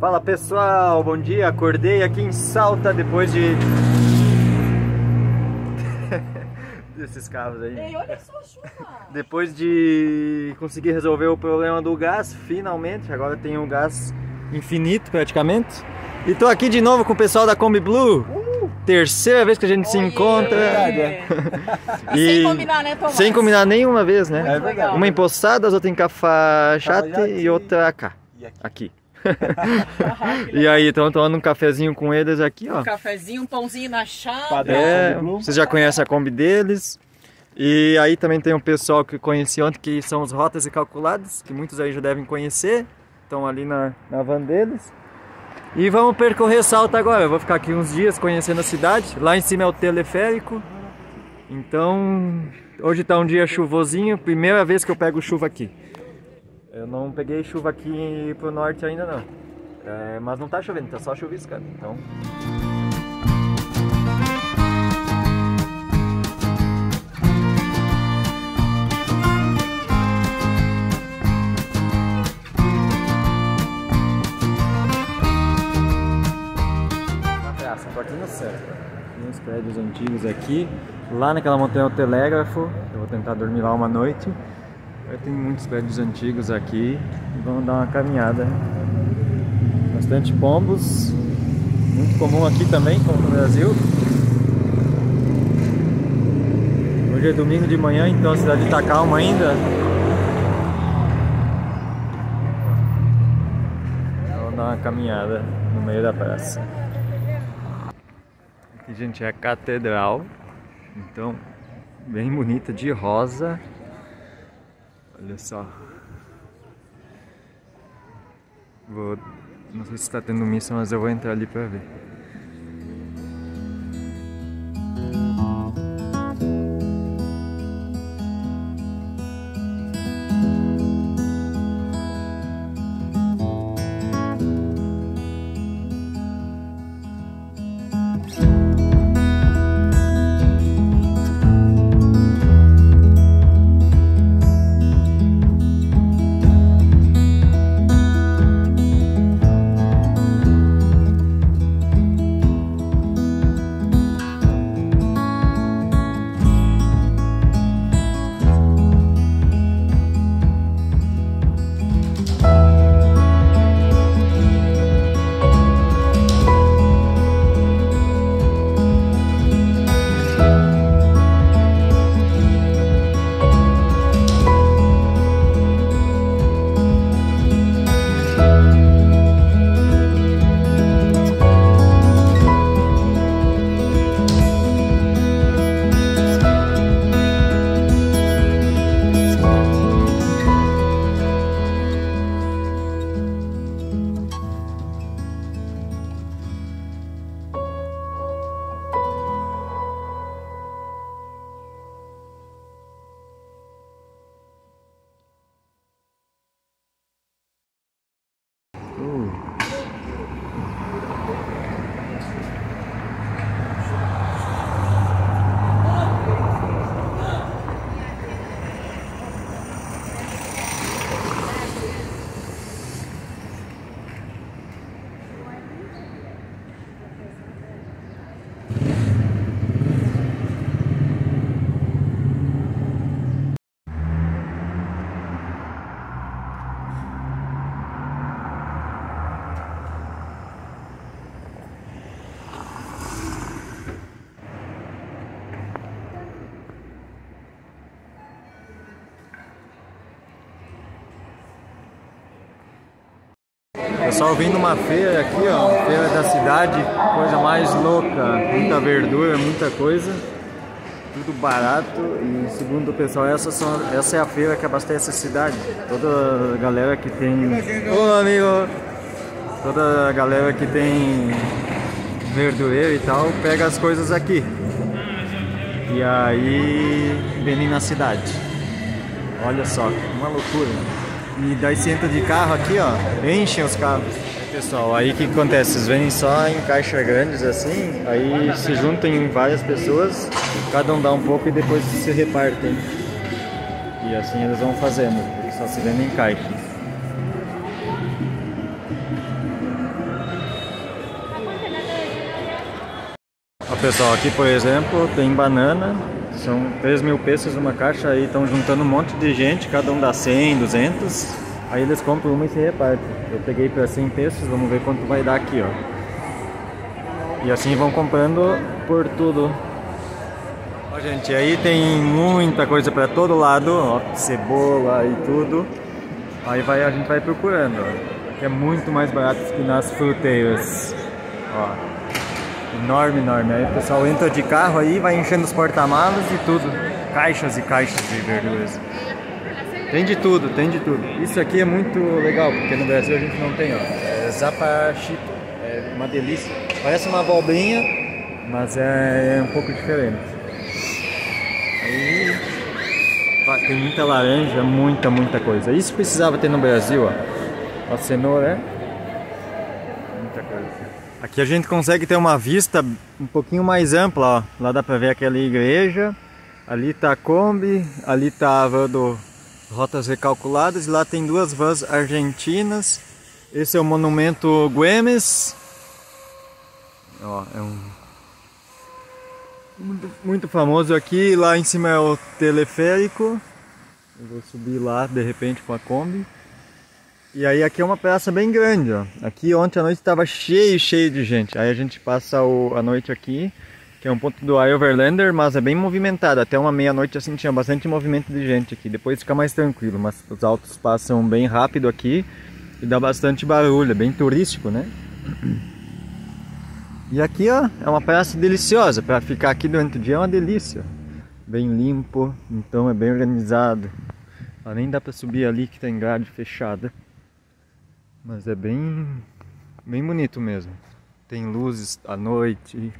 Fala pessoal, bom dia. Acordei aqui em Salta depois de. desses carros aí. Ei, olha só a chuva. Depois de conseguir resolver o problema do gás, finalmente. Agora tem um gás infinito praticamente. E tô aqui de novo com o pessoal da Kombi Blue. Terceira vez que a gente se encontra. E sem combinar, né, Tomás? Sem combinar nenhuma vez, né? Legal. Uma em Poçadas, outra em Cafajate e outra cá. E aqui? Aqui. e aí, estão tomando um cafezinho com eles aqui, ó. Um cafezinho, um pãozinho na chapa. Padrão. É, Kombi Blue. vocês já conhecem a Kombi deles. E aí também tem um pessoal que eu conheci ontem que são os Rotas e Calculados, que muitos aí já devem conhecer. Estão ali na, na van deles. E vamos percorrer Salta agora. Eu vou ficar aqui uns dias conhecendo a cidade. Lá em cima é o teleférico. Então, hoje tá um dia chuvosinho, primeira vez que eu pego chuva aqui. Eu não peguei chuva aqui pro norte ainda não. É, mas não tá chovendo, tá só chuviscando. Então, aqui no centro. Tem uns prédios antigos aqui. Lá naquela montanha o telégrafo. Eu vou tentar dormir lá uma noite. Tem muitos prédios antigos aqui. Vamos dar uma caminhada. Bastante pombos. Muito comum aqui também, como no Brasil. Hoje é domingo de manhã, então a cidade está calma ainda. Vamos dar uma caminhada no meio da praça. Aqui, gente, é a catedral. Então, bem bonita, de rosa. Olha só. Vou, não sei se está tendo missa, mas eu vou entrar ali para ver. Pessoal vindo numa feira aqui, ó, feira da cidade, coisa mais louca, muita verdura, muita coisa, tudo barato e segundo o pessoal essa, são, essa é a feira que abastece a cidade. Toda a galera que tem. Ô amigo! Toda a galera que tem verdureiro e tal pega as coisas aqui. E aí vendem na cidade. Olha só, uma loucura. E daí você entra de carro aqui, ó, enchem os carros. Pessoal, aí o que acontece? Vocês vêm só em caixas grandes assim, aí se juntam em várias pessoas, cada um dá um pouco e depois se repartem. E assim eles vão fazendo, só se vendem em caixas. Pessoal, aqui por exemplo tem banana, são 3 mil pesos uma caixa, aí estão juntando um monte de gente, cada um dá 100, 200, aí eles compram uma e se repartem. Eu peguei para 100 pesos, vamos ver quanto vai dar aqui, ó. E assim vão comprando por tudo. Ó, gente, aí tem muita coisa para todo lado, ó, cebola e tudo. Aí vai, a gente vai procurando, ó, que é muito mais barato que nas fruteiras. Ó. Enorme, enorme. Aí o pessoal entra de carro aí, vai enchendo os porta-malas e tudo. Caixas e caixas de verduras. Tem de tudo, tem de tudo. Isso aqui é muito legal, porque no Brasil a gente não tem, ó. É zapachito. É uma delícia. Parece uma abobrinha, mas é, é um pouco diferente. Aí tem muita laranja, muita, muita coisa. Isso precisava ter no Brasil, ó. A cenoura, é Aqui a gente consegue ter uma vista um pouquinho mais ampla, ó. Lá dá pra ver aquela igreja. Ali tá a Kombi, ali tá a van do Rotas Recalculadas lá tem duas vans argentinas. Esse é o monumento Güemes. Ó, é um muito, muito famoso aqui. Lá em cima é o teleférico. Eu vou subir lá de repente com a Kombi. E aí aqui é uma praça bem grande, ó. Aqui ontem à noite estava cheio, cheio de gente. Aí a gente passa o, a noite aqui, que é um ponto do Overlander, mas é bem movimentado. Até uma meia-noite assim tinha bastante movimento de gente aqui. Depois fica mais tranquilo, mas os autos passam bem rápido aqui e dá bastante barulho, é bem turístico, né? E aqui, ó, é uma praça deliciosa. Para ficar aqui durante o dia é uma delícia. Bem limpo, então é bem organizado. Ah, nem dá para subir ali que tem grade fechada. Mas é bem, bem bonito mesmo. Tem luzes à noite.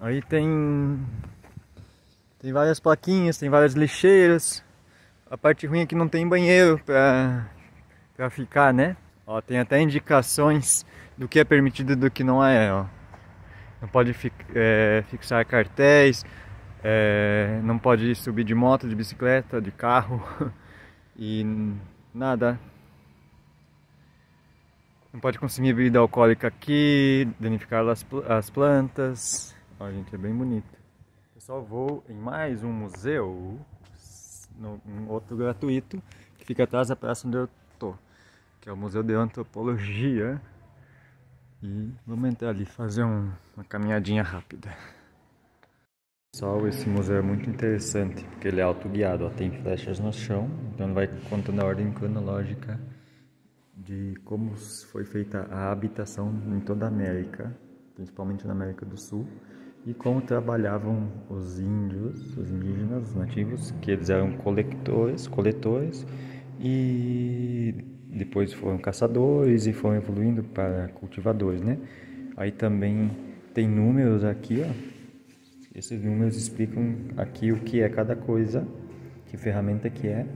Aí tem tem várias plaquinhas, tem várias lixeiras. A parte ruim é que não tem banheiro pra, pra ficar, né? Ó, tem até indicações do que é permitido e do que não é, ó. Não pode fi, é, fixar cartéis, é, não pode subir de moto, de bicicleta, de carro e nada. Não pode consumir bebida alcoólica aqui, danificar as, as plantas. Ó, gente, é bem bonito. Pessoal, vou em mais um museu, um outro gratuito, que fica atrás da praça onde eu tô, que é o Museu de Antropologia. E vamos entrar ali fazer um, uma caminhadinha rápida. Pessoal, esse museu é muito interessante, porque ele é autoguiado, ó, tem flechas no chão, então vai contando a ordem cronológica de como foi feita a habitação em toda a América, principalmente na América do Sul, e como trabalhavam os índios, os indígenas, os nativos, que eles eram coletores, coletores e depois foram caçadores e foram evoluindo para cultivadores, né? Aí também tem números aqui, ó. Esses números explicam aqui o que é cada coisa, que ferramenta que é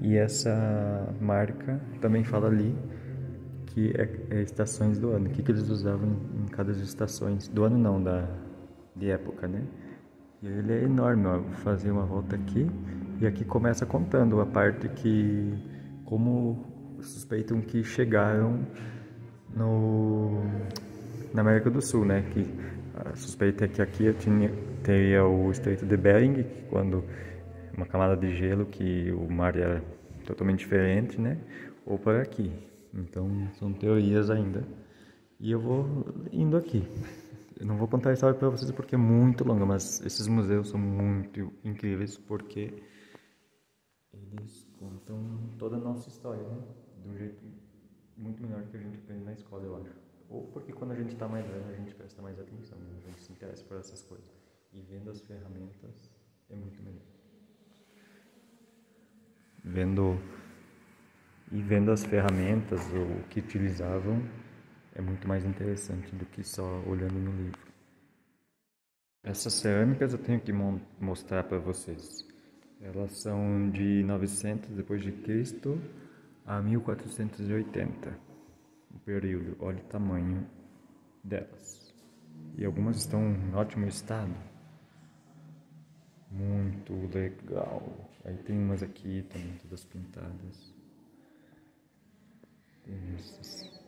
e essa marca também fala ali que é, é estações do ano, o que, que eles usavam em, cada estações do ano não, da de época, né? E ele é enorme, ó. Vou fazer uma volta aqui e aqui começa contando a parte que como suspeitam que chegaram no na América do Sul, né? Que a suspeita é que aqui tinha teria o Estreito de Bering, quando uma camada de gelo que o mar é totalmente diferente, né? Ou para aqui. Então são teorias ainda. E eu vou indo aqui. Eu não vou contar a história para vocês porque é muito longa, mas esses museus são muito incríveis porque eles contam toda a nossa história, né? De um jeito muito melhor que a gente aprende na escola, eu acho. Ou porque quando a gente está mais velho a gente presta mais atenção, a gente se interessa por essas coisas. E vendo as ferramentas é muito melhor vendo e vendo as ferramentas o que utilizavam é muito mais interessante do que só olhando no livro. Essas cerâmicas eu tenho que mostrar para vocês. Elas são de 900 depois de Cristo a 1480. O período, olha o tamanho delas. E algumas estão em ótimo estado. Muito legal. Aí tem umas aqui também, todas pintadas. Tem essas.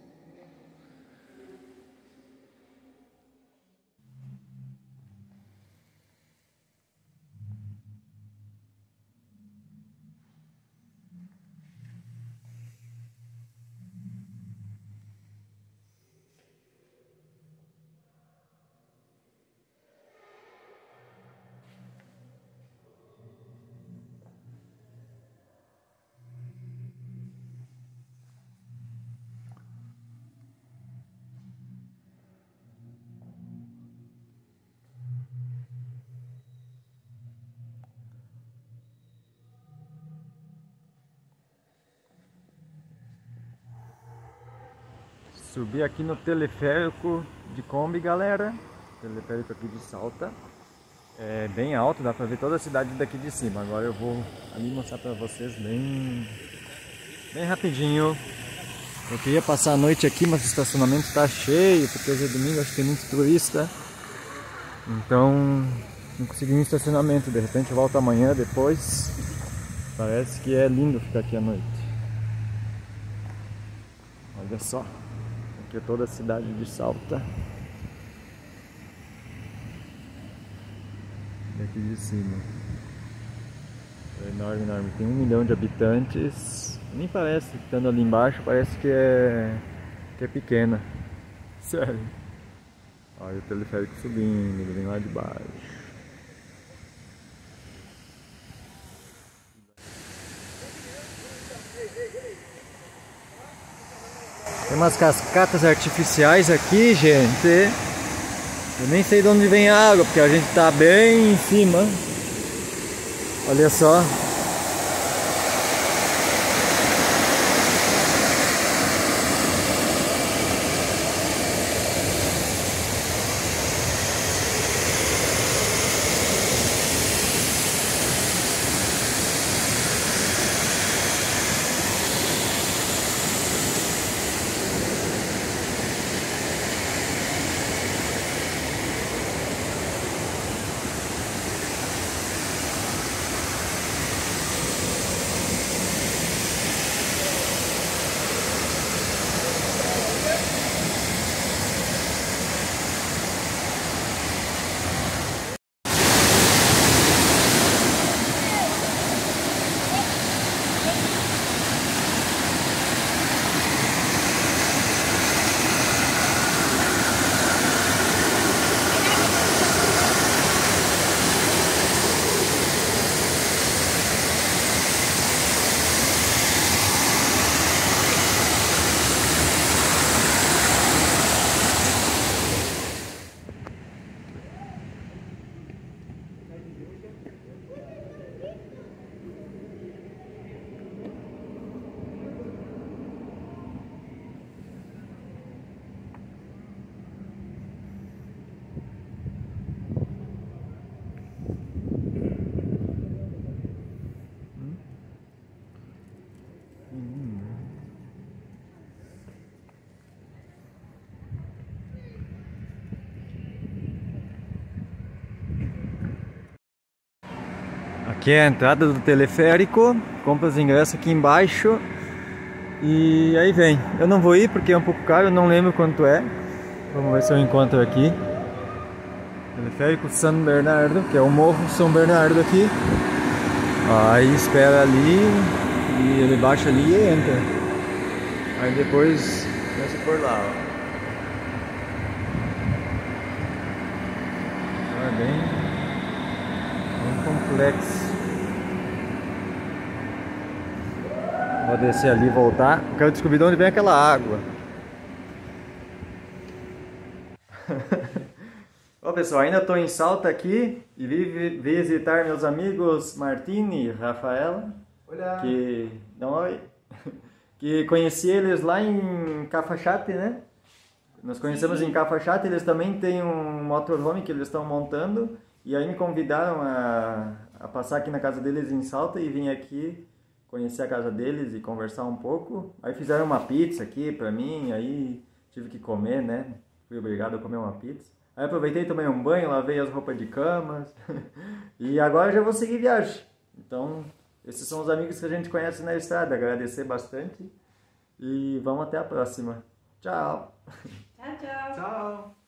Subi aqui no teleférico de Kombi, galera. Teleférico aqui de Salta. É bem alto, dá pra ver toda a cidade daqui de cima. Agora eu vou ali mostrar pra vocês bem, bem rapidinho. Eu queria passar a noite aqui, mas o estacionamento está cheio, porque hoje é domingo, acho que tem muito turista. Então, não consegui um estacionamento. De repente volto amanhã, depois. Parece que é lindo ficar aqui à noite. Olha só. Aqui é toda a cidade de Salta. Daqui de cima. É enorme, enorme. Tem um milhão de habitantes. Nem parece, estando ali embaixo, parece que é, que é pequena. Sério. Olha o teleférico subindo, ele vem lá de baixo. Umas cascatas artificiais aqui, gente. Eu nem sei de onde vem a água, porque a gente tá bem em cima. Olha só. Aqui é a entrada do teleférico, compra os ingressos aqui embaixo e aí vem. Eu não vou ir porque é um pouco caro, eu não lembro quanto é. Vamos ver se eu encontro aqui. Teleférico São Bernardo, que é o Morro São Bernardo aqui. Aí espera ali e ele baixa ali e entra. Aí depois começa por lá, ó. É bem, bem complexo. Vou descer ali e voltar. Quero descobrir de onde vem aquela água. Ô pessoal, ainda estou em Salta aqui e vim visitar meus amigos Martini e Rafaela. Olá. Que. Não, oi. Que conheci eles lá em Cafachate, né? Nós conhecemos Sim. em Cafachate, eles também têm um motorhome que eles estão montando. E aí me convidaram a, a passar aqui na casa deles em Salta e vim aqui conhecer a casa deles e conversar um pouco. Aí fizeram uma pizza aqui pra mim, aí tive que comer, né? Fui obrigado a comer uma pizza. Aí aproveitei, tomei um banho, lavei as roupas de cama. e agora já vou seguir viagem. Então, esses são os amigos que a gente conhece na estrada. Agradecer bastante e vamos até a próxima. Tchau! Tchau, tchau. Tchau.